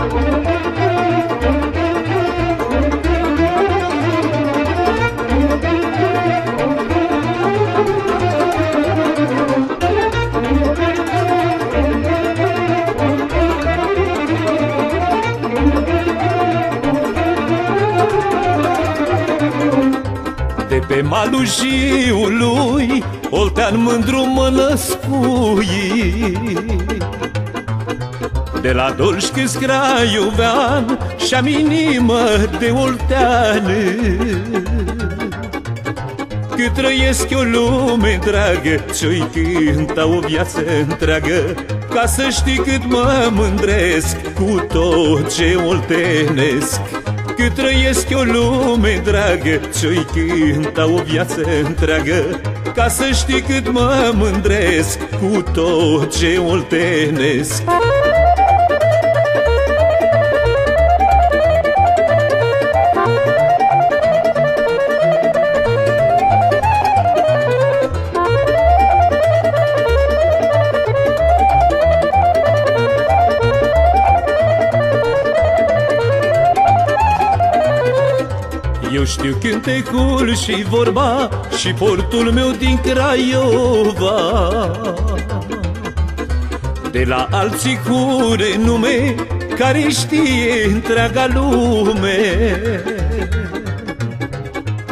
De pe malul jiului Oltean mândru mă născui De la Dolj câți Craiuvean Și-am inimă de oltean Cât trăiesc o lume dragă Ce-i cânta o viață întreagă Ca să știi cât mă mândresc Cu tot ce oltenesc. Cât trăiesc o lume dragă Ce-i cânta o viață întreagă Ca să știi cât mă mândresc Cu tot ce oltenesc Eu știu cântecul și vorba Și portul meu din Craiova. De la alții cu renume Care știe întreaga lume.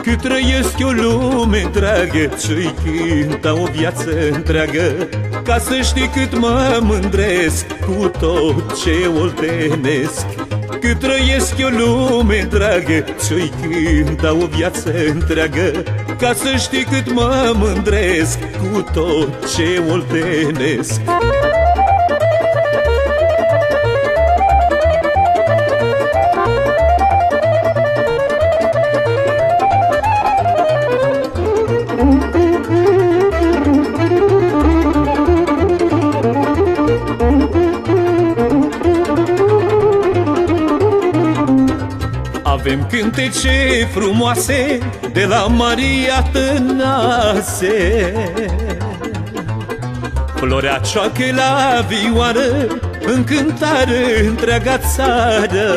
Cât trăiesc o lume dragă Ce-i cânta o viață întreagă Ca să știi cât mă mândresc Cu tot ce oltenesc cât trăiesc o lume dragă Ce-i cânta o viață întreagă. Ca să știi cât mă mândresc Cu tot ce oltenesc Avem cântece frumoase de la Maria Tănase. Florea cioacă la vioară, în cântare întreaga țară.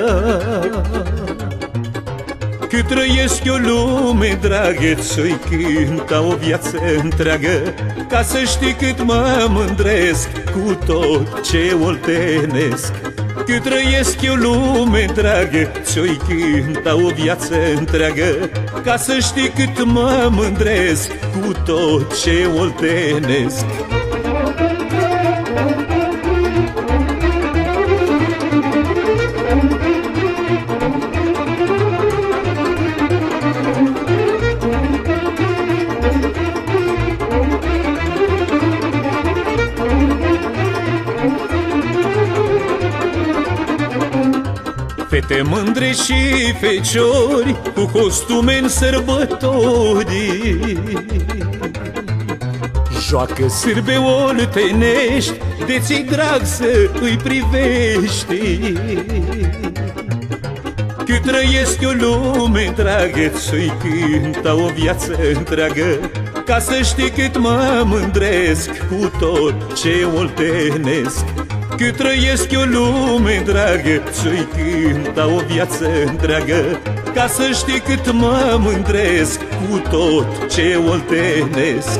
Cât trăiesc o lume dragă, să-i cânta o viață întreagă Ca să știi cât mă mândresc cu tot ce oltenesc cât trăiesc eu lume dragă Ce-i cânta o viață întreagă. Ca să știi cât mă mândresc Cu tot ce oltenesc Fete mândre și feciori Cu costume în sărbători Joacă sârbe oltenești De ți drag să îi privești. Cât trăiesc o lume dragă Ce-i cânta o viață întreagă Ca să știi cât mă mândresc Cu tot ce oltenesc Cât trăiesc o lume dragă Ce-i cânta o viață întreagă Ca să știi cât mă mândresc Cu tot ce oltenesc